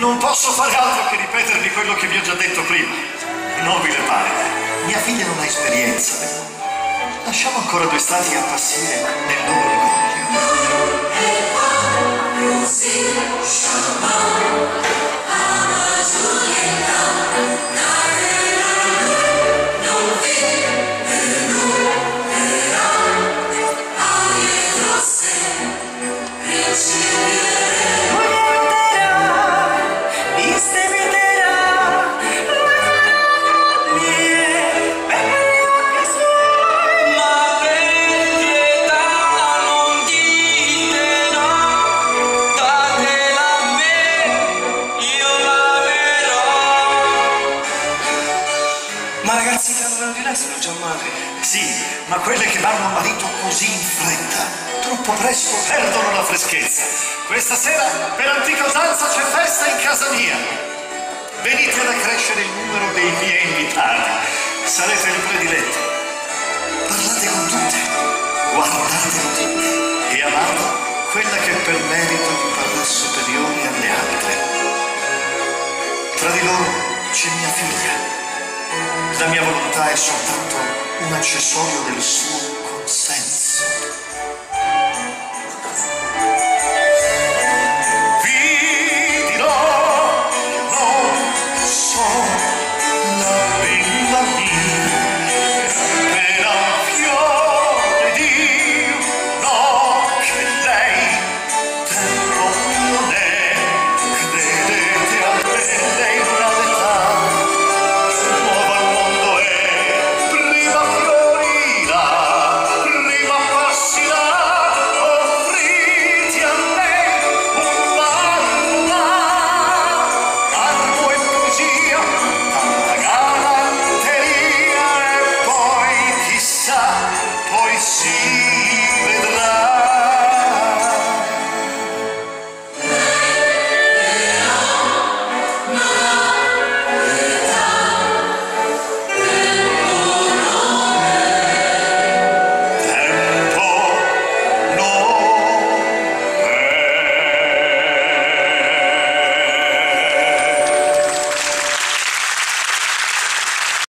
Non posso fare altro che ripetervi quello che vi ho già detto prima. Nobile padre, mia figlia non ha esperienza. Lasciamo ancora due stati appassire nel ragazzi che lavorano di lei sono già madri. Sì, ma quelle che vanno a marito così in fretta, troppo presto perdono la freschezza. Questa sera, per antica usanza, c'è festa in casa mia. Venite ad accrescere il numero dei miei invitati. Sarete le predilette. Parlate con tutte, guardate tutte e amate quella che per merito vi parrà superiore alle altre. Tra di loro c'è mia figlia. La mia volontà è soltanto un accessorio del suo consenso.